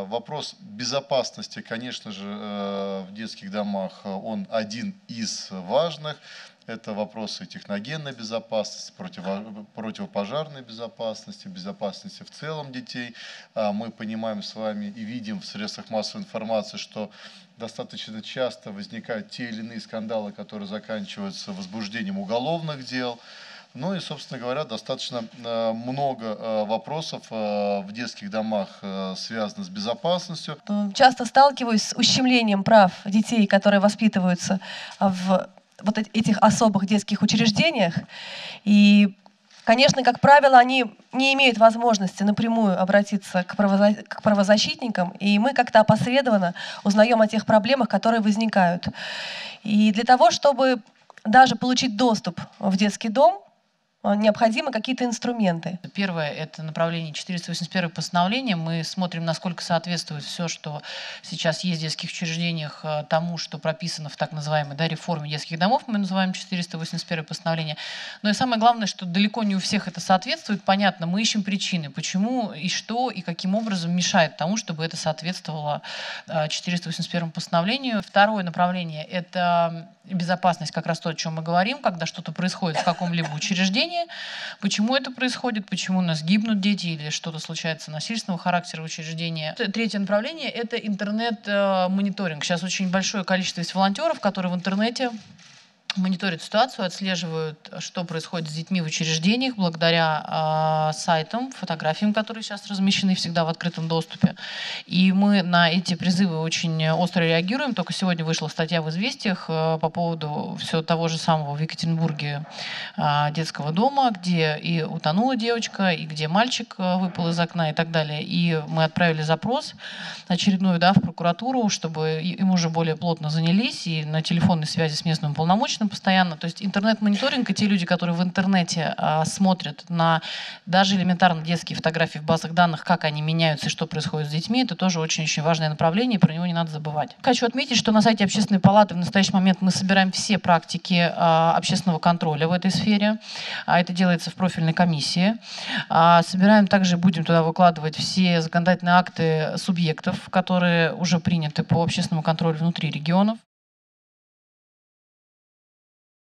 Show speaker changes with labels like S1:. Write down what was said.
S1: Вопрос безопасности, конечно же, э, в детских домах, э, он один из важных. Это вопросы техногенной безопасности, противо, противопожарной безопасности, безопасности в целом детей. А мы понимаем с вами и видим в средствах массовой информации, что достаточно часто возникают те или иные скандалы, которые заканчиваются возбуждением уголовных дел. Ну и, собственно говоря, достаточно э, много э, вопросов э, в детских домах связано с безопасностью.
S2: Часто сталкиваюсь с ущемлением прав детей, которые воспитываются в вот этих особых детских учреждениях. И Конечно, как правило, они не имеют возможности напрямую обратиться к, правоза... к правозащитникам, и мы как-то опосредованно узнаем о тех проблемах, которые возникают. И для того, чтобы даже получить доступ в детский дом, необходимы какие-то инструменты.
S3: Первое – это направление 481 постановления. Мы смотрим, насколько соответствует все, что сейчас есть в детских учреждениях, а, тому, что прописано в так называемой да, реформе детских домов, мы называем 481 постановление. Но и самое главное, что далеко не у всех это соответствует. Понятно, мы ищем причины, почему и что, и каким образом мешает тому, чтобы это соответствовало 481 а, постановлению. Второе направление – это безопасность, как раз то, о чем мы говорим, когда что-то происходит в каком-либо учреждении, почему это происходит, почему у нас гибнут дети или что-то случается насильственного характера в учреждении. Третье направление – это интернет-мониторинг. Сейчас очень большое количество есть волонтеров, которые в интернете мониторят ситуацию, отслеживают, что происходит с детьми в учреждениях благодаря э, сайтам, фотографиям, которые сейчас размещены всегда в открытом доступе. И мы на эти призывы очень остро реагируем. Только сегодня вышла статья в «Известиях» э, по поводу все того же самого в Екатеринбурге э, детского дома, где и утонула девочка, и где мальчик выпал из окна и так далее. И мы отправили запрос очередную да, в прокуратуру, чтобы им уже более плотно занялись и на телефонной связи с местным полномочным конечно, постоянно. То есть интернет-мониторинг и те люди, которые в интернете а, смотрят на даже элементарно детские фотографии в базах данных, как они меняются и что происходит с детьми, это тоже очень-очень важное направление, и про него не надо забывать. Хочу отметить, что на сайте Общественной палаты в настоящий момент мы собираем все практики а, общественного контроля в этой сфере. А, это делается в профильной комиссии. А, собираем также, будем туда выкладывать все законодательные акты субъектов, которые уже приняты по общественному контролю внутри регионов.